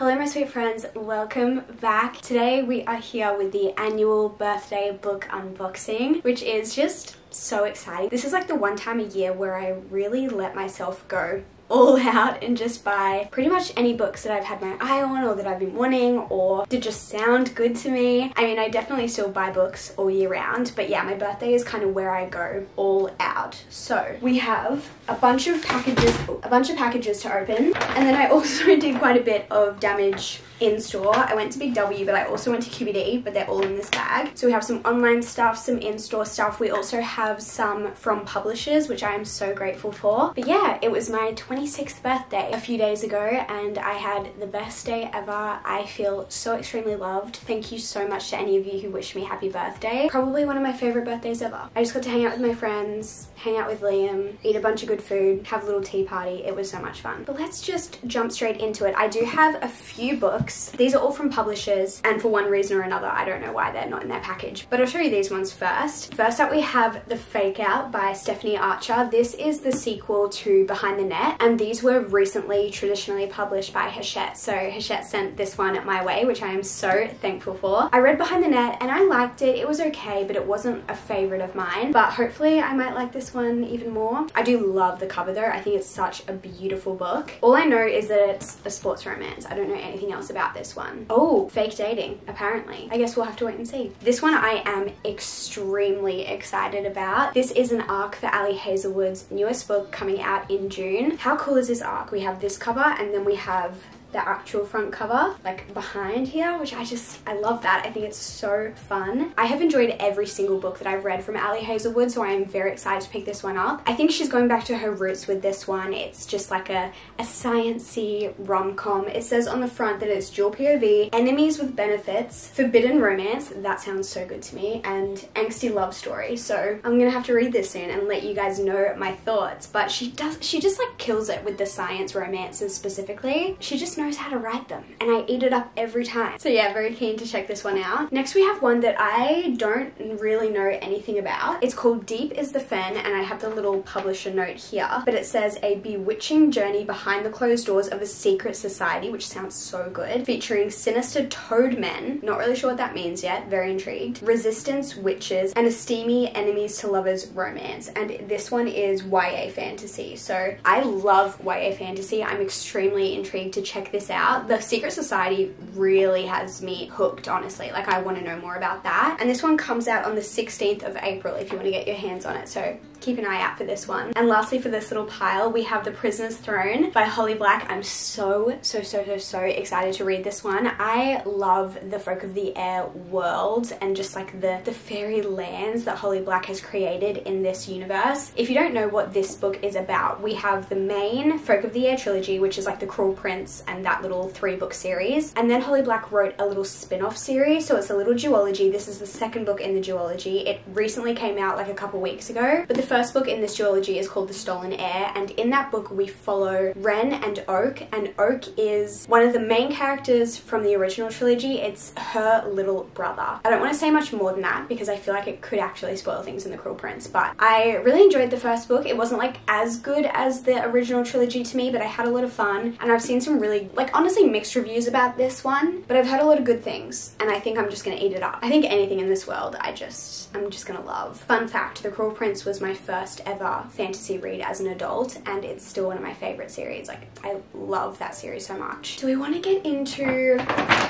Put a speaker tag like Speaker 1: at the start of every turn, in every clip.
Speaker 1: Hello my sweet friends, welcome back. Today we are here with the annual birthday book unboxing, which is just so exciting. This is like the one time a year where I really let myself go all out and just buy pretty much any books that I've had my eye on or that I've been wanting or did just sound good to me. I mean, I definitely still buy books all year round, but yeah, my birthday is kind of where I go all out. So we have a bunch of packages, a bunch of packages to open. And then I also did quite a bit of damage in store. I went to Big W, but I also went to QBD, but they're all in this bag. So we have some online stuff, some in-store stuff. We also have some from publishers, which I am so grateful for. But yeah, it was my 26th birthday a few days ago and I had the best day ever. I feel so extremely loved. Thank you so much to any of you who wished me happy birthday. Probably one of my favorite birthdays ever. I just got to hang out with my friends, hang out with Liam, eat a bunch of good food, have a little tea party. It was so much fun. But let's just jump straight into it. I do have a few books. These are all from publishers and for one reason or another, I don't know why they're not in their package, but I'll show you these ones first. First up we have The Fake Out by Stephanie Archer. This is the sequel to Behind the Net and these were recently traditionally published by Hachette. So Hachette sent this one my way, which I am so thankful for. I read Behind the Net and I liked it. It was okay, but it wasn't a favorite of mine. But hopefully I might like this one even more. I do love the cover though. I think it's such a beautiful book. All I know is that it's a sports romance. I don't know anything else about this one. Oh, fake dating, apparently. I guess we'll have to wait and see. This one I am extremely excited about. This is an arc for Ali Hazelwood's newest book coming out in June. How cool is this arc? We have this cover and then we have the actual front cover like behind here which I just I love that. I think it's so fun. I have enjoyed every single book that I've read from Ali Hazelwood so I am very excited to pick this one up. I think she's going back to her roots with this one. It's just like a, a sciency rom-com. It says on the front that it's dual POV enemies with benefits forbidden romance. That sounds so good to me and angsty love story. So I'm gonna have to read this soon and let you guys know my thoughts. But she does she just like kills it with the science romances specifically. She just knows how to write them and I eat it up every time. So yeah, very keen to check this one out. Next we have one that I don't really know anything about. It's called Deep is the Fen and I have the little publisher note here, but it says a bewitching journey behind the closed doors of a secret society, which sounds so good, featuring sinister toad men, not really sure what that means yet, very intrigued, resistance witches, and a steamy enemies to lovers romance. And this one is YA fantasy. So I love YA fantasy. I'm extremely intrigued to check this out. The Secret Society really has me hooked, honestly. Like, I want to know more about that. And this one comes out on the 16th of April if you want to get your hands on it. So keep an eye out for this one. And lastly for this little pile, we have The Prisoner's Throne by Holly Black. I'm so, so, so, so, so excited to read this one. I love the Folk of the Air world and just like the, the fairy lands that Holly Black has created in this universe. If you don't know what this book is about, we have the main Folk of the Air trilogy, which is like The Cruel Prince and that little three book series. And then Holly Black wrote a little spin-off series. So it's a little duology. This is the second book in the duology. It recently came out like a couple weeks ago, but the first book in this duology is called The Stolen Heir, and in that book we follow Wren and Oak, and Oak is one of the main characters from the original trilogy. It's her little brother. I don't want to say much more than that because I feel like it could actually spoil things in The Cruel Prince, but I really enjoyed the first book. It wasn't like as good as the original trilogy to me, but I had a lot of fun, and I've seen some really, like honestly mixed reviews about this one, but I've heard a lot of good things, and I think I'm just gonna eat it up. I think anything in this world, I just, I'm just gonna love. Fun fact, The Cruel Prince was my first ever fantasy read as an adult and it's still one of my favorite series. Like I love that series so much. Do we want to get into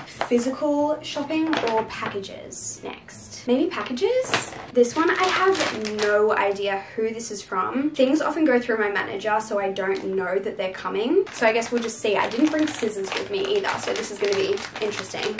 Speaker 1: physical shopping or packages next? Maybe packages? This one I have no idea who this is from. Things often go through my manager so I don't know that they're coming. So I guess we'll just see. I didn't bring scissors with me either so this is going to be interesting.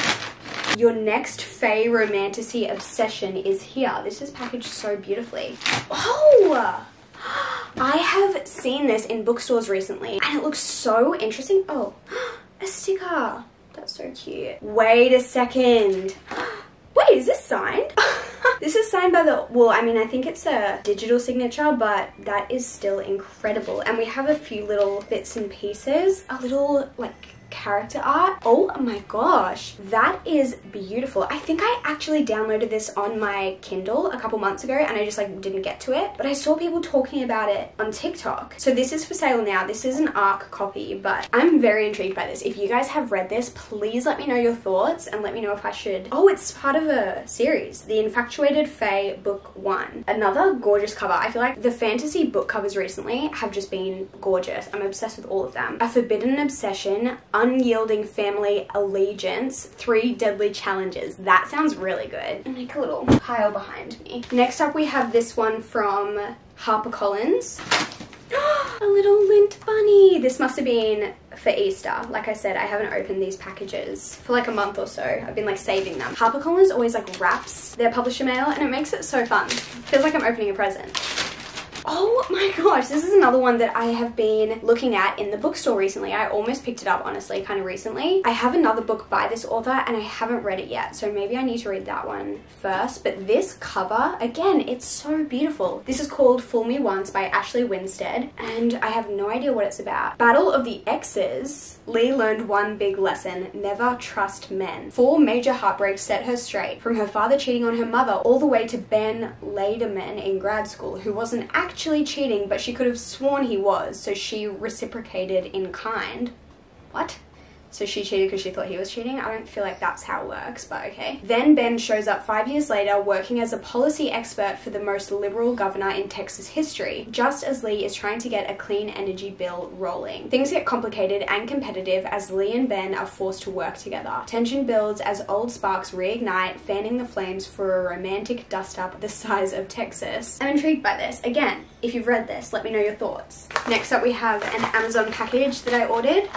Speaker 1: Your next Fae Romantasy obsession is here. This is packaged so beautifully. Oh! I have seen this in bookstores recently and it looks so interesting. Oh, a sticker. That's so cute. Wait a second. Wait, is this signed? this is signed by the, well, I mean, I think it's a digital signature, but that is still incredible. And we have a few little bits and pieces. A little, like, character art. Oh my gosh, that is beautiful. I think I actually downloaded this on my Kindle a couple months ago and I just like didn't get to it, but I saw people talking about it on TikTok. So this is for sale now. This is an ARC copy, but I'm very intrigued by this. If you guys have read this, please let me know your thoughts and let me know if I should. Oh, it's part of a series, The Infatuated Fae Book 1. Another gorgeous cover. I feel like the fantasy book covers recently have just been gorgeous. I'm obsessed with all of them. A Forbidden Obsession, Unyielding Family Allegiance, Three Deadly Challenges. That sounds really good. Make a little pile behind me. Next up we have this one from HarperCollins. a little lint bunny. This must have been for Easter. Like I said, I haven't opened these packages for like a month or so. I've been like saving them. HarperCollins always like wraps their publisher mail and it makes it so fun. Feels like I'm opening a present. Oh my gosh, this is another one that I have been looking at in the bookstore recently. I almost picked it up, honestly, kind of recently. I have another book by this author and I haven't read it yet, so maybe I need to read that one first. But this cover, again, it's so beautiful. This is called Fool Me Once by Ashley Winstead, and I have no idea what it's about. Battle of the Exes. Lee learned one big lesson, never trust men. Four major heartbreaks set her straight, from her father cheating on her mother all the way to Ben Lederman in grad school, who wasn't actually actually cheating, but she could have sworn he was, so she reciprocated in kind. What? So she cheated because she thought he was cheating. I don't feel like that's how it works, but okay. Then Ben shows up five years later working as a policy expert for the most liberal governor in Texas history, just as Lee is trying to get a clean energy bill rolling. Things get complicated and competitive as Lee and Ben are forced to work together. Tension builds as old sparks reignite, fanning the flames for a romantic dust-up the size of Texas. I'm intrigued by this. Again, if you've read this, let me know your thoughts. Next up we have an Amazon package that I ordered.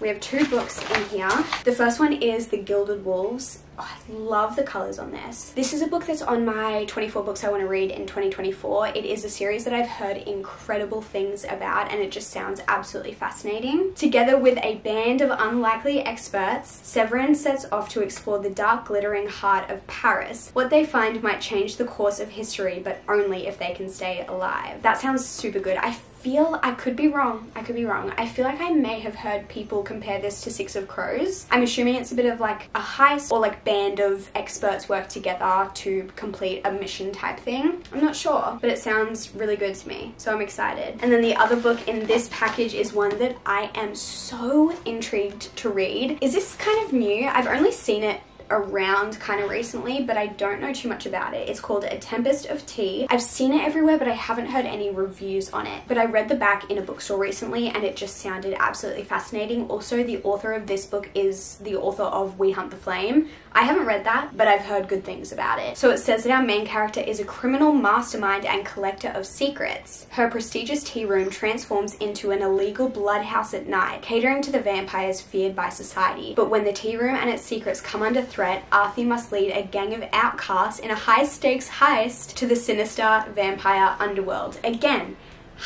Speaker 1: We have two books in here. The first one is The Gilded Wolves. Oh, I love the colors on this. This is a book that's on my 24 books I want to read in 2024. It is a series that I've heard incredible things about and it just sounds absolutely fascinating. Together with a band of unlikely experts, Severin sets off to explore the dark glittering heart of Paris. What they find might change the course of history, but only if they can stay alive. That sounds super good. I feel, I could be wrong, I could be wrong. I feel like I may have heard people compare this to Six of Crows. I'm assuming it's a bit of like a heist or like band of experts work together to complete a mission type thing. I'm not sure, but it sounds really good to me, so I'm excited. And then the other book in this package is one that I am so intrigued to read. Is this kind of new? I've only seen it around kind of recently, but I don't know too much about it. It's called A Tempest of Tea. I've seen it everywhere, but I haven't heard any reviews on it. But I read the back in a bookstore recently and it just sounded absolutely fascinating. Also, the author of this book is the author of We Hunt the Flame. I haven't read that, but I've heard good things about it. So it says that our main character is a criminal mastermind and collector of secrets. Her prestigious tea room transforms into an illegal bloodhouse at night, catering to the vampires feared by society. But when the tea room and its secrets come under threat, Arthie must lead a gang of outcasts in a high stakes heist to the sinister vampire underworld. Again,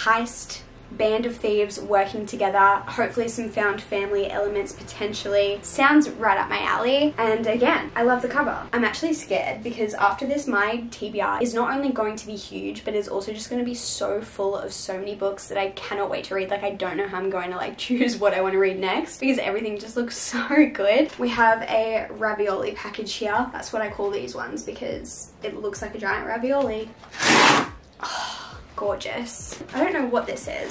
Speaker 1: heist band of thieves working together, hopefully some found family elements potentially. Sounds right up my alley. And again, I love the cover. I'm actually scared because after this, my TBR is not only going to be huge, but is also just going to be so full of so many books that I cannot wait to read. Like I don't know how I'm going to like choose what I want to read next because everything just looks so good. We have a ravioli package here. That's what I call these ones because it looks like a giant ravioli. Gorgeous. I don't know what this is.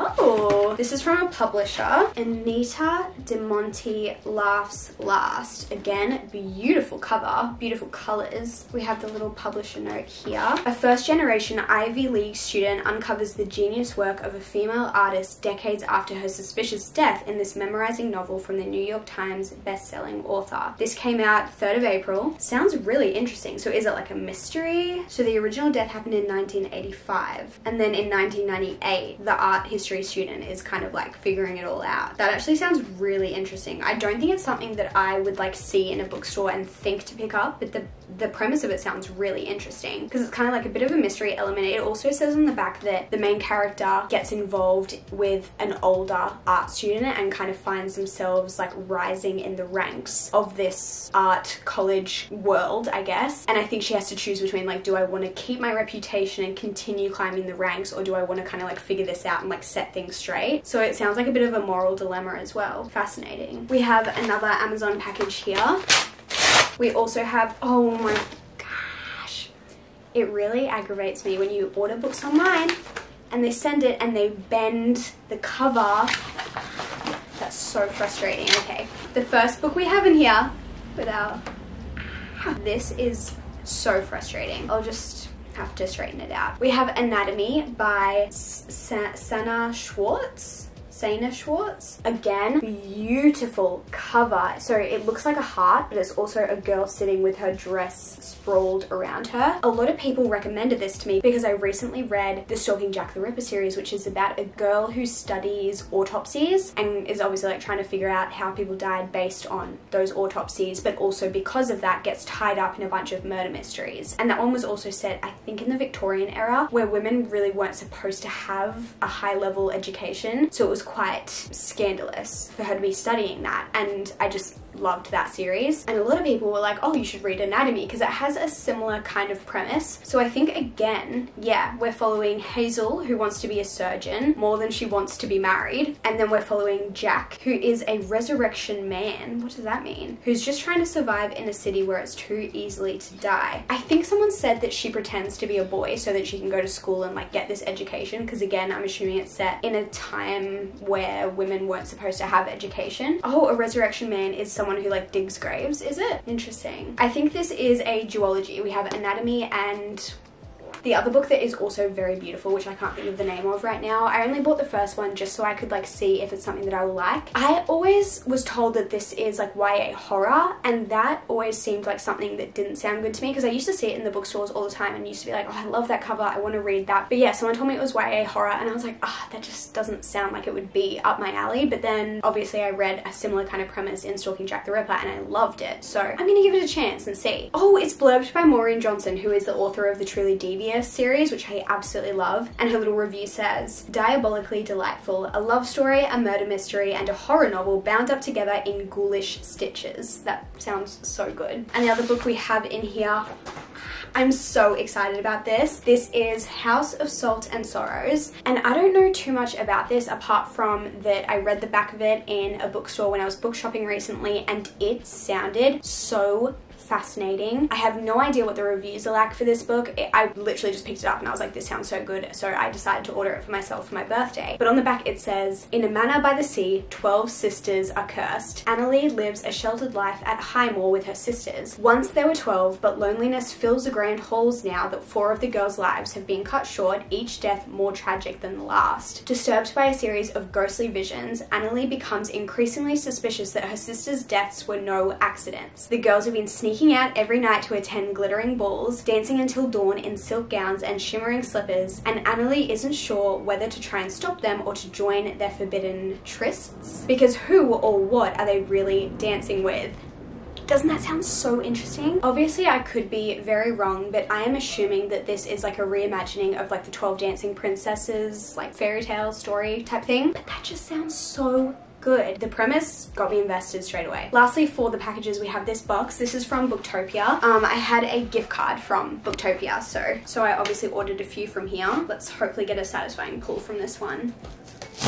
Speaker 1: Oh, this is from a publisher. Anita De Monte Laughs Last. Again, beautiful cover, beautiful colors. We have the little publisher note here. A first generation Ivy League student uncovers the genius work of a female artist decades after her suspicious death in this memorizing novel from the New York Times best-selling author. This came out 3rd of April. Sounds really interesting. So is it like a mystery? So the original death happened in 1985 and then in 1998 the art history history student is kind of like figuring it all out. That actually sounds really interesting. I don't think it's something that I would like see in a bookstore and think to pick up, but the the premise of it sounds really interesting because it's kind of like a bit of a mystery element. It also says on the back that the main character gets involved with an older art student and kind of finds themselves like rising in the ranks of this art college world, I guess. And I think she has to choose between like, do I want to keep my reputation and continue climbing the ranks or do I want to kind of like figure this out and like set things straight? So it sounds like a bit of a moral dilemma as well. Fascinating. We have another Amazon package here. We also have, oh my gosh, it really aggravates me when you order books online and they send it and they bend the cover. That's so frustrating. Okay, the first book we have in here with our, this is so frustrating. I'll just have to straighten it out. We have Anatomy by Dana Schwartz. Dana Schwartz. Again, beautiful cover. So it looks like a heart, but it's also a girl sitting with her dress sprawled around her. A lot of people recommended this to me because I recently read the Stalking Jack the Ripper series, which is about a girl who studies autopsies and is obviously like trying to figure out how people died based on those autopsies, but also because of that gets tied up in a bunch of murder mysteries. And that one was also set, I think, in the Victorian era where women really weren't supposed to have a high level education. So it was quite scandalous for her to be studying that. And I just loved that series. And a lot of people were like, oh, you should read Anatomy because it has a similar kind of premise. So I think again, yeah, we're following Hazel, who wants to be a surgeon more than she wants to be married. And then we're following Jack, who is a resurrection man. What does that mean? Who's just trying to survive in a city where it's too easily to die. I think someone said that she pretends to be a boy so that she can go to school and like get this education. Because again, I'm assuming it's set in a time where women weren't supposed to have education. Oh, a resurrection man is someone someone who like digs graves, is it? Interesting. I think this is a duology. We have anatomy and the other book that is also very beautiful, which I can't think of the name of right now, I only bought the first one just so I could like see if it's something that I will like. I always was told that this is like YA horror and that always seemed like something that didn't sound good to me because I used to see it in the bookstores all the time and used to be like, oh, I love that cover, I want to read that. But yeah, someone told me it was YA horror and I was like, ah, oh, that just doesn't sound like it would be up my alley. But then obviously I read a similar kind of premise in Stalking Jack the Ripper and I loved it. So I'm gonna give it a chance and see. Oh, it's blurbed by Maureen Johnson, who is the author of the Truly Devious series, which I absolutely love. And her little review says, diabolically delightful, a love story, a murder mystery, and a horror novel bound up together in ghoulish stitches. That sounds so good. And the other book we have in here I'm so excited about this. This is House of Salt and Sorrows and I don't know too much about this apart from that I read the back of it in a bookstore when I was book shopping recently and it sounded so fascinating. I have no idea what the reviews are like for this book. It, I literally just picked it up and I was like, this sounds so good. So I decided to order it for myself for my birthday. But on the back it says, in a manor by the sea, 12 sisters are cursed. Annaleigh lives a sheltered life at Highmoor with her sisters. Once there were 12, but loneliness fills the grand halls now that four of the girls' lives have been cut short, each death more tragic than the last. Disturbed by a series of ghostly visions, Annaleigh becomes increasingly suspicious that her sisters' deaths were no accidents. The girls have been sneaking sneaking out every night to attend glittering balls, dancing until dawn in silk gowns and shimmering slippers, and Annaleigh isn't sure whether to try and stop them or to join their forbidden trysts. Because who or what are they really dancing with? Doesn't that sound so interesting? Obviously I could be very wrong, but I am assuming that this is like a reimagining of like the 12 Dancing Princesses, like fairy tale story type thing. But that just sounds so good. The premise got me invested straight away. Lastly, for the packages, we have this box. This is from Booktopia. Um, I had a gift card from Booktopia, so, so I obviously ordered a few from here. Let's hopefully get a satisfying pull from this one.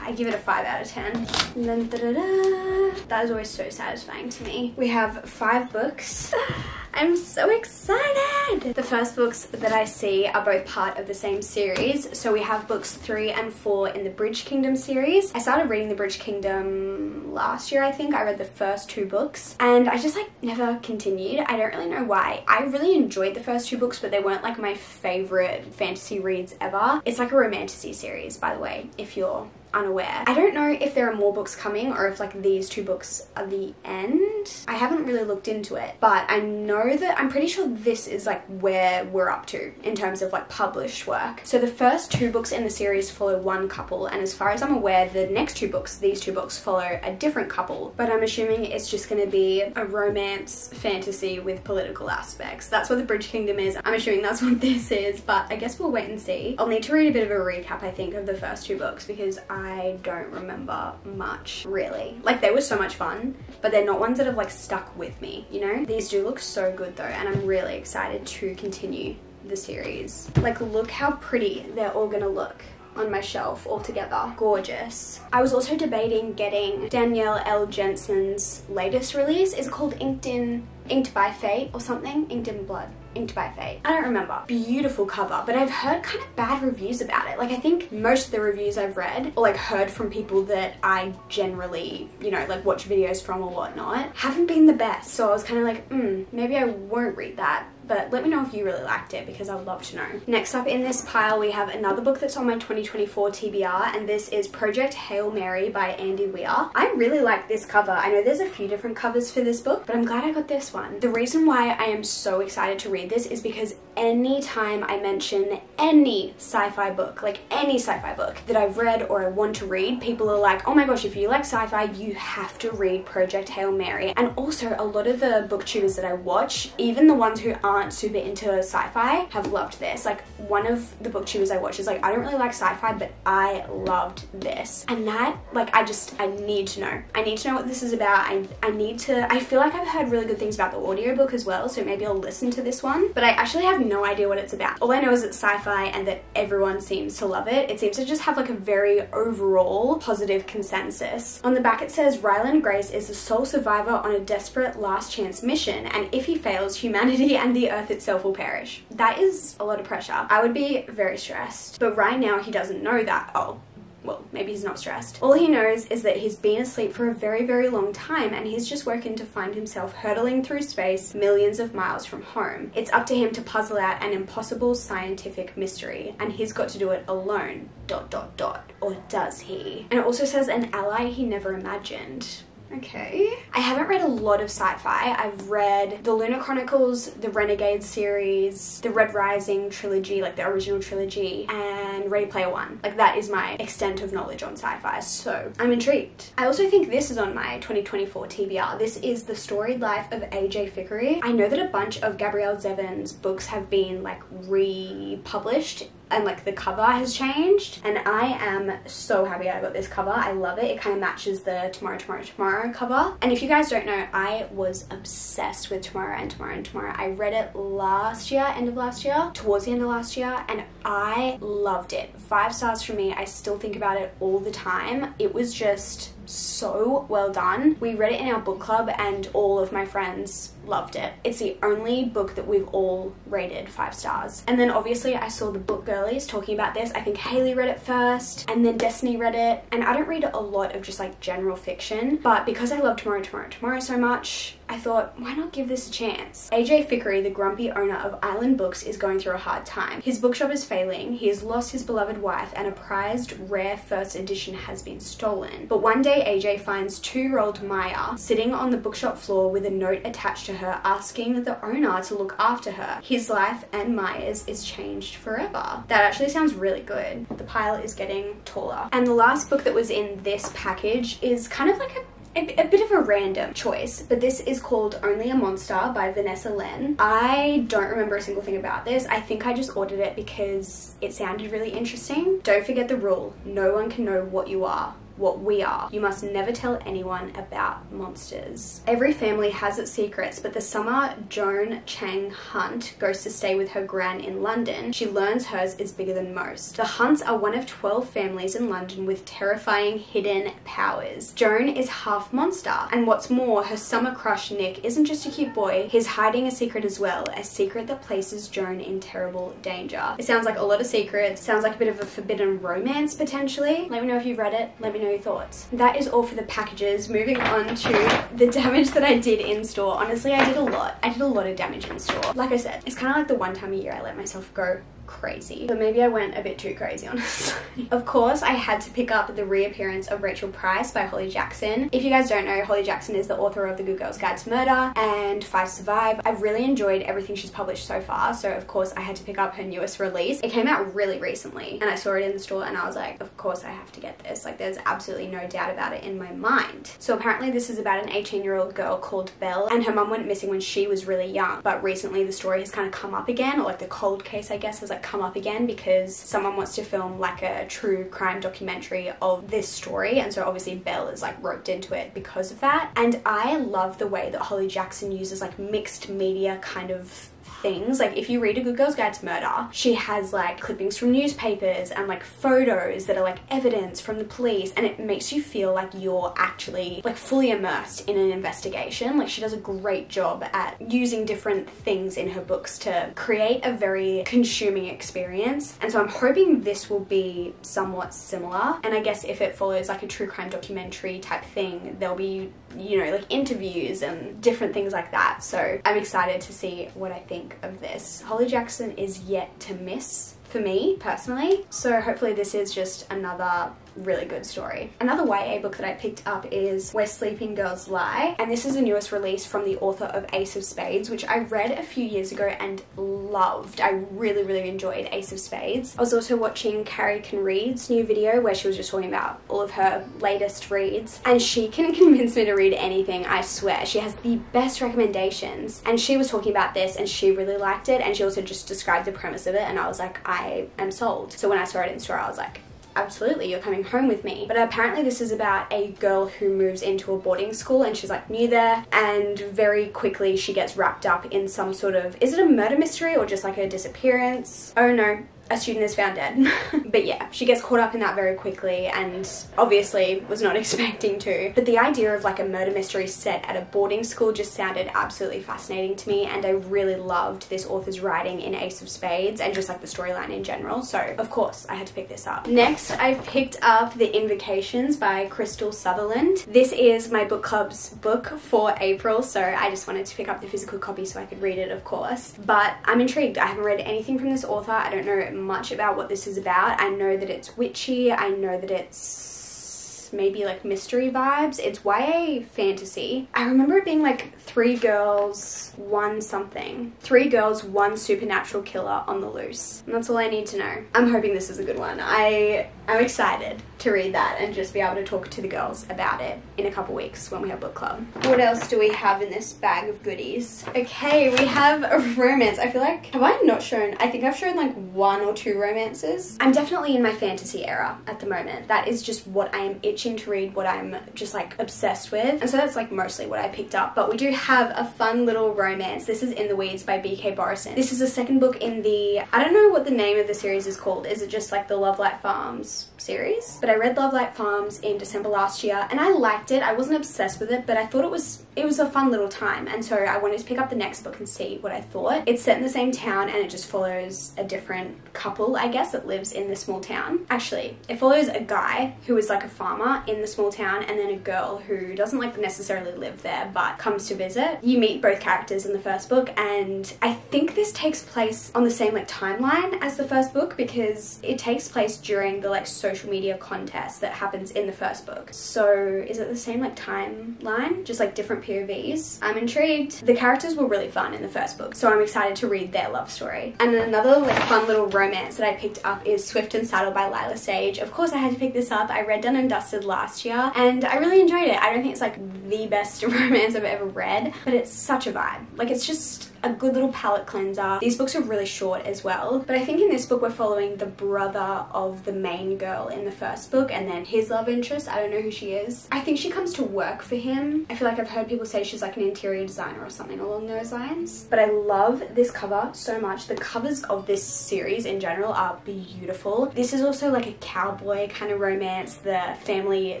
Speaker 1: I give it a 5 out of 10. Then, da -da -da. That is always so satisfying to me. We have five books. I'm so excited! The first books that I see are both part of the same series. So we have books three and four in the Bridge Kingdom series. I started reading the Bridge Kingdom last year, I think. I read the first two books and I just like never continued. I don't really know why. I really enjoyed the first two books, but they weren't like my favorite fantasy reads ever. It's like a romantasy series, by the way, if you're unaware. I don't know if there are more books coming or if like these two books are the end. I haven't really looked into it, but I know that I'm pretty sure this is like where we're up to in terms of like published work. So the first two books in the series follow one couple, and as far as I'm aware, the next two books, these two books, follow a different couple. But I'm assuming it's just going to be a romance fantasy with political aspects. That's what the Bridge Kingdom is. I'm assuming that's what this is, but I guess we'll wait and see. I'll need to read a bit of a recap, I think, of the first two books because I don't remember much really. Like they were so much fun, but they're not ones that have like stuck with me, you know? These do look so good though, and I'm really excited to continue the series. Like look how pretty they're all gonna look on my shelf all together. Gorgeous. I was also debating getting Danielle L. Jensen's latest release. Is it called Inked in Inked by Fate or something? Inked in Blood. Inked by Fate. I don't remember. Beautiful cover, but I've heard kind of bad reviews about it. Like I think most of the reviews I've read or like heard from people that I generally, you know, like watch videos from or whatnot, haven't been the best. So I was kind of like, hmm, maybe I won't read that but let me know if you really liked it because I'd love to know. Next up in this pile we have another book that's on my 2024 TBR and this is Project Hail Mary by Andy Weir. I really like this cover. I know there's a few different covers for this book but I'm glad I got this one. The reason why I am so excited to read this is because anytime I mention any sci-fi book, like any sci-fi book that I've read or I want to read, people are like, oh my gosh, if you like sci-fi, you have to read Project Hail Mary. And also a lot of the booktubers that I watch, even the ones who aren't super into sci-fi have loved this. Like one of the booktubers I watch is like, I don't really like sci-fi, but I loved this. And that, like, I just, I need to know. I need to know what this is about. I, I need to, I feel like I've heard really good things about the audiobook as well, so maybe I'll listen to this one. But I actually have no idea what it's about. All I know is it's sci-fi and that everyone seems to love it. It seems to just have like a very overall positive consensus. On the back it says, Ryland Grace is the sole survivor on a desperate last chance mission, and if he fails, humanity and the earth itself will perish. That is a lot of pressure. I would be very stressed. But right now he doesn't know that. Oh, well, maybe he's not stressed. All he knows is that he's been asleep for a very, very long time and he's just woken to find himself hurtling through space millions of miles from home. It's up to him to puzzle out an impossible scientific mystery and he's got to do it alone. Dot, dot, dot. Or does he? And it also says an ally he never imagined. Okay. I haven't read a lot of sci-fi. I've read the Lunar Chronicles, the Renegade series, the Red Rising trilogy, like the original trilogy, and Ready Player One. Like that is my extent of knowledge on sci-fi, so I'm intrigued. I also think this is on my 2024 TBR. This is The Storied Life of A.J. Fikry. I know that a bunch of Gabrielle Zevin's books have been like republished and like the cover has changed and I am so happy I got this cover. I love it. It kind of matches the Tomorrow, Tomorrow, Tomorrow cover. And if you guys don't know, I was obsessed with Tomorrow and Tomorrow and Tomorrow. I read it last year, end of last year, towards the end of last year, and I loved it. Five stars from me. I still think about it all the time. It was just so well done. We read it in our book club and all of my friends loved it. It's the only book that we've all rated five stars. And then obviously I saw the book girlies talking about this. I think Haley read it first and then Destiny read it. And I don't read a lot of just like general fiction, but because I love Tomorrow, Tomorrow, Tomorrow so much, I thought, why not give this a chance? AJ Fikry, the grumpy owner of Island Books, is going through a hard time. His bookshop is failing, he has lost his beloved wife, and a prized rare first edition has been stolen. But one day AJ finds two-year-old Maya sitting on the bookshop floor with a note attached to her asking the owner to look after her. His life and Maya's is changed forever. That actually sounds really good. The pile is getting taller. And the last book that was in this package is kind of like a a, a, bit of a random choice, but this is called Only a Monster by Vanessa Len. I don't remember a single thing about this. I think I just ordered it because it sounded really interesting. Don't forget the rule. No one can know what you are what we are. You must never tell anyone about monsters. Every family has its secrets, but the summer Joan Chang Hunt goes to stay with her gran in London, she learns hers is bigger than most. The Hunts are one of 12 families in London with terrifying hidden powers. Joan is half monster, and what's more, her summer crush Nick isn't just a cute boy, he's hiding a secret as well, a secret that places Joan in terrible danger. It sounds like a lot of secrets, sounds like a bit of a forbidden romance potentially. Let me know if you've read it, let me know your thoughts. That is all for the packages. Moving on to the damage that I did in store. Honestly, I did a lot. I did a lot of damage in store. Like I said, it's kind of like the one time a year I let myself go crazy. But maybe I went a bit too crazy, honestly. of course, I had to pick up the reappearance of Rachel Price by Holly Jackson. If you guys don't know, Holly Jackson is the author of The Good Girl's Guide to Murder and Five Survive. I've really enjoyed everything she's published so far, so of course I had to pick up her newest release. It came out really recently and I saw it in the store and I was like, of course I have to get this. Like there's absolutely no doubt about it in my mind. So apparently this is about an 18 year old girl called Belle and her mum went missing when she was really young. But recently the story has kind of come up again, or like the cold case I guess has like come up again because someone wants to film like a true crime documentary of this story and so obviously Belle is like roped into it because of that. And I love the way that Holly Jackson uses like mixed media kind of things. Like if you read A Good Girl's Guide to Murder, she has like clippings from newspapers and like photos that are like evidence from the police and it makes you feel like you're actually like fully immersed in an investigation. Like she does a great job at using different things in her books to create a very consuming experience. And so I'm hoping this will be somewhat similar. And I guess if it follows like a true crime documentary type thing, there'll be, you know, like interviews and different things like that. So I'm excited to see what I think of this. Holly Jackson is yet to miss for me personally. So hopefully this is just another really good story. Another YA book that I picked up is Where Sleeping Girls Lie, and this is the newest release from the author of Ace of Spades, which I read a few years ago and loved. I really, really enjoyed Ace of Spades. I was also watching Carrie Can Read's new video where she was just talking about all of her latest reads, and she can convince me to read anything, I swear. She has the best recommendations, and she was talking about this and she really liked it, and she also just described the premise of it, and I was like, I am sold. So when I saw it in store, I was like, absolutely, you're coming home with me. But apparently this is about a girl who moves into a boarding school and she's like new there and very quickly she gets wrapped up in some sort of, is it a murder mystery or just like a disappearance? Oh no, a student is found dead. but yeah, she gets caught up in that very quickly and obviously was not expecting to. But the idea of like a murder mystery set at a boarding school just sounded absolutely fascinating to me and I really loved this author's writing in Ace of Spades and just like the storyline in general. So of course I had to pick this up. Next I picked up The Invocations by Krystal Sutherland. This is my book club's book for April so I just wanted to pick up the physical copy so I could read it of course. But I'm intrigued. I haven't read anything from this author. I don't know much about what this is about. I know that it's witchy. I know that it's maybe like mystery vibes. It's YA fantasy. I remember it being like three girls, one something. Three girls, one supernatural killer on the loose. And that's all I need to know. I'm hoping this is a good one. I am excited to read that and just be able to talk to the girls about it in a couple weeks when we have book club. What else do we have in this bag of goodies? Okay, we have a romance. I feel like, have I not shown, I think I've shown like one or two romances. I'm definitely in my fantasy era at the moment. That is just what I am itching to read, what I'm just like obsessed with. And so that's like mostly what I picked up. But we do have a fun little romance. This is In the Weeds by B.K. Borison. This is the second book in the, I don't know what the name of the series is called. Is it just like the Lovelight Farms series? But I read Lovelight Farms in December last year and I liked it. I wasn't obsessed with it, but I thought it was it was a fun little time and so I wanted to pick up the next book and see what I thought. It's set in the same town and it just follows a different couple, I guess, that lives in the small town. Actually, it follows a guy who is like a farmer in the small town and then a girl who doesn't like necessarily live there but comes to visit. You meet both characters in the first book and I think this takes place on the same like timeline as the first book because it takes place during the like social media contest that happens in the first book. So is it the same like timeline? Just like different POVs. I'm intrigued. The characters were really fun in the first book, so I'm excited to read their love story. And another like fun little romance that I picked up is Swift and Saddle by Lyla Sage. Of course I had to pick this up. I read Done and Dusted last year and I really enjoyed it. I don't think it's like the best romance I've ever read, but it's such a vibe. Like it's just a good little palette cleanser. These books are really short as well, but I think in this book we're following the brother of the main girl in the first book and then his love interest. I don't know who she is. I think she comes to work for him. I feel like I've heard people say she's like an interior designer or something along those lines. But I love this cover so much. The covers of this series in general are beautiful. This is also like a cowboy kind of romance. The family,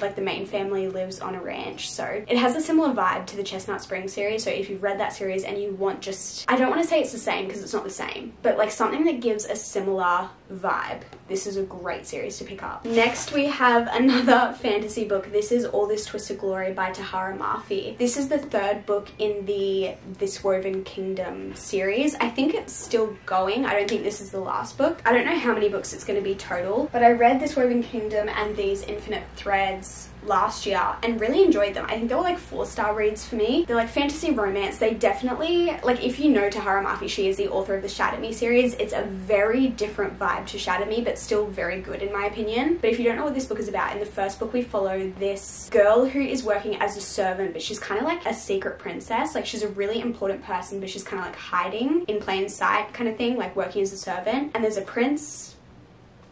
Speaker 1: like the main family lives on a ranch. So it has a similar vibe to the Chestnut Spring series. So if you've read that series and you want just just, I don't want to say it's the same because it's not the same, but like something that gives a similar vibe. This is a great series to pick up. Next, we have another fantasy book. This is All This Twisted Glory by Tahereh Mafi. This is the third book in the This Woven Kingdom series. I think it's still going. I don't think this is the last book. I don't know how many books it's going to be total, but I read This Woven Kingdom and these Infinite Threads last year and really enjoyed them. I think they were like four star reads for me. They're like fantasy romance. They definitely, like if you know Tahereh Mafi, she is the author of the Shatter Me series. It's a very different vibe to Shatter Me, but still very good in my opinion. But if you don't know what this book is about, in the first book we follow this girl who is working as a servant, but she's kind of like a secret princess. Like she's a really important person, but she's kind of like hiding in plain sight kind of thing, like working as a servant. And there's a prince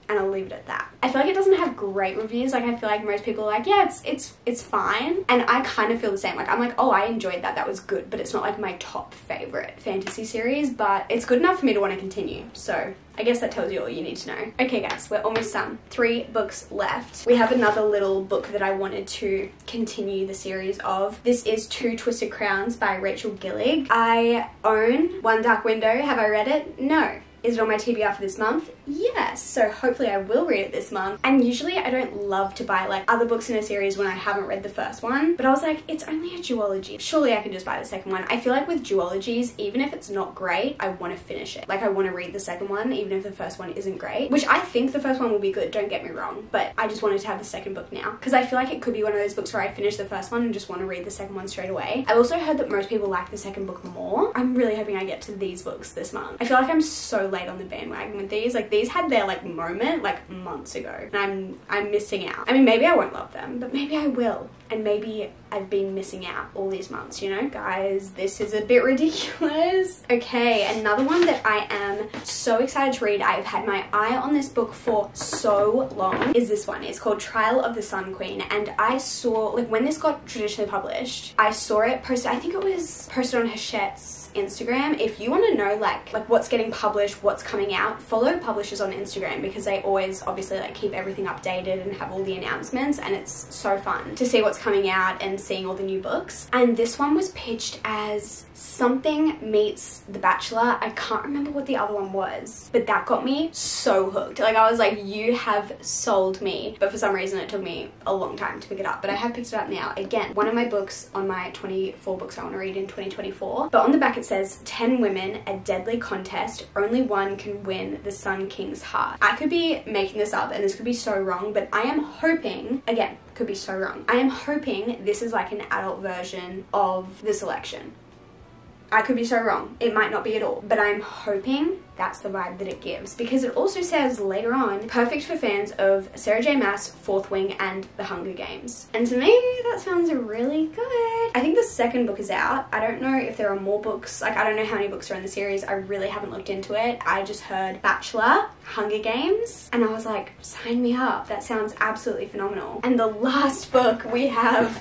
Speaker 1: and I'll leave it at that. I feel like it doesn't have great reviews. Like I feel like most people are like, yeah, it's it's it's fine. And I kind of feel the same. Like I'm like, oh, I enjoyed that. That was good, but it's not like my top favorite fantasy series, but it's good enough for me to want to continue. So I guess that tells you all you need to know. Okay guys, we're almost done. Three books left. We have another little book that I wanted to continue the series of. This is Two Twisted Crowns by Rachel Gillig. I own One Dark Window. Have I read it? No. Is it on my TBR for this month? Yes, so hopefully I will read it this month. And usually I don't love to buy like other books in a series when I haven't read the first one, but I was like, it's only a duology. Surely I can just buy the second one. I feel like with duologies, even if it's not great, I want to finish it. Like I want to read the second one, even if the first one isn't great, which I think the first one will be good, don't get me wrong, but I just wanted to have the second book now because I feel like it could be one of those books where I finish the first one and just want to read the second one straight away. I've also heard that most people like the second book more. I'm really hoping I get to these books this month. I feel like I'm so late on the bandwagon with these. Like these had their like moment like months ago and I'm I'm missing out. I mean maybe I won't love them, but maybe I will. And maybe I've been missing out all these months, you know? Guys, this is a bit ridiculous. Okay, another one that I am so excited to read. I've had my eye on this book for so long is this one. It's called Trial of the Sun Queen and I saw like when this got traditionally published, I saw it posted, I think it was posted on Hachette's Instagram. If you want to know like like what's getting published, what's coming out, follow publishers on Instagram because they always obviously like keep everything updated and have all the announcements and it's so fun to see what's coming out and seeing all the new books. And this one was pitched as something meets The Bachelor. I can't remember what the other one was, but that got me so hooked. Like I was like, you have sold me. But for some reason it took me a long time to pick it up, but I have picked it up now. Again, one of my books on my 24 books I want to read in 2024. But on the back it says 10 women, a deadly contest. Only one can win the Sun King's heart. I could be making this up and this could be so wrong, but I am hoping, again, could be so wrong. I am hoping this is like an adult version of the selection. I could be so wrong. It might not be at all. But I'm hoping that's the vibe that it gives because it also says later on perfect for fans of Sarah J Maas, Fourth Wing and The Hunger Games. And to me that sounds really good. I think the second book is out. I don't know if there are more books. Like I don't know how many books are in the series. I really haven't looked into it. I just heard Bachelor, Hunger Games and I was like sign me up. That sounds absolutely phenomenal. And the last book we have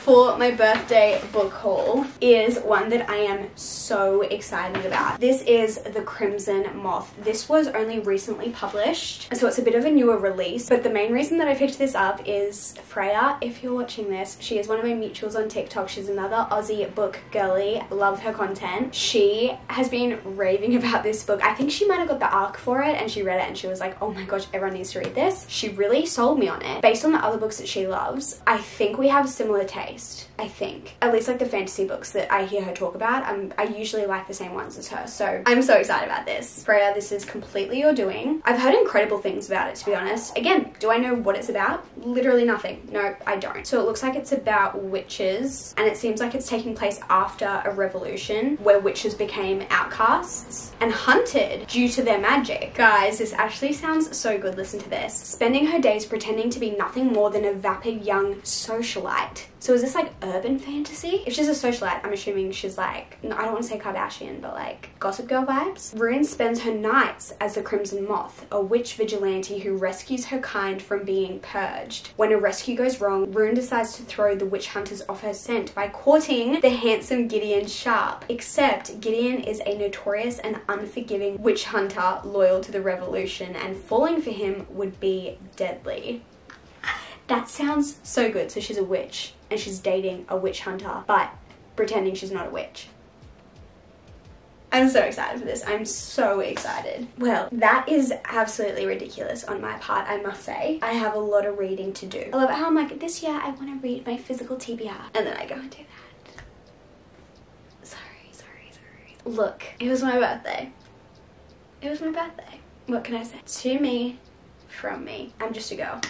Speaker 1: for my birthday book haul is one that I am so excited about. This is The Crimson Moth. This was only recently published, so it's a bit of a newer release, but the main reason that I picked this up is Freya, if you're watching this, she is one of my mutuals on TikTok. She's another Aussie book girly. Love her content. She has been raving about this book. I think she might have got the arc for it and she read it and she was like, oh my gosh, everyone needs to read this. She really sold me on it. Based on the other books that she loves, I think we have similar taste taste, I think. At least like the fantasy books that I hear her talk about, I'm, I usually like the same ones as her. So I'm so excited about this. Freya, this is completely your doing. I've heard incredible things about it, to be honest. Again, do I know what it's about? Literally nothing. No, I don't. So it looks like it's about witches and it seems like it's taking place after a revolution where witches became outcasts and hunted due to their magic. Guys, this actually sounds so good. Listen to this. Spending her days pretending to be nothing more than a vapid young socialite so is this like urban fantasy? If she's a socialite, I'm assuming she's like, I don't want to say Kardashian, but like Gossip Girl vibes. Rune spends her nights as the Crimson Moth, a witch vigilante who rescues her kind from being purged. When a rescue goes wrong, Rune decides to throw the witch hunters off her scent by courting the handsome Gideon Sharp. Except Gideon is a notorious and unforgiving witch hunter loyal to the revolution and falling for him would be deadly. That sounds so good. So she's a witch and she's dating a witch hunter, but pretending she's not a witch. I'm so excited for this. I'm so excited. Well, that is absolutely ridiculous on my part, I must say. I have a lot of reading to do. I love how I'm like, this year I want to read my physical TBR. And then I go and do that. Sorry, sorry, sorry. Look, it was my birthday. It was my birthday. What can I say? To me, from me. I'm just a girl.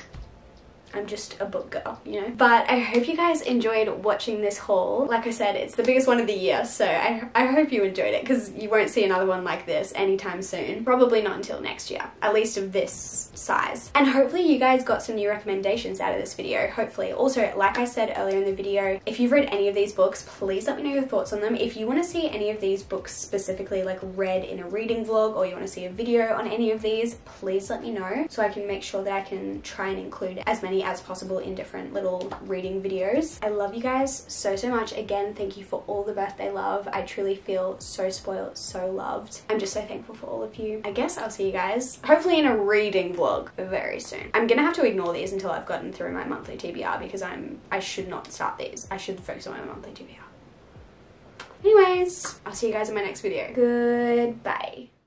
Speaker 1: I'm just a book girl, you know? But I hope you guys enjoyed watching this haul. Like I said, it's the biggest one of the year, so I, I hope you enjoyed it because you won't see another one like this anytime soon. Probably not until next year, at least of this size. And hopefully you guys got some new recommendations out of this video, hopefully. Also, like I said earlier in the video, if you've read any of these books, please let me know your thoughts on them. If you want to see any of these books specifically like read in a reading vlog or you want to see a video on any of these, please let me know so I can make sure that I can try and include as as possible in different little reading videos. I love you guys so, so much. Again, thank you for all the birthday love. I truly feel so spoiled, so loved. I'm just so thankful for all of you. I guess I'll see you guys hopefully in a reading vlog very soon. I'm gonna have to ignore these until I've gotten through my monthly TBR because I'm I should not start these. I should focus on my monthly TBR. Anyways, I'll see you guys in my next video. Goodbye.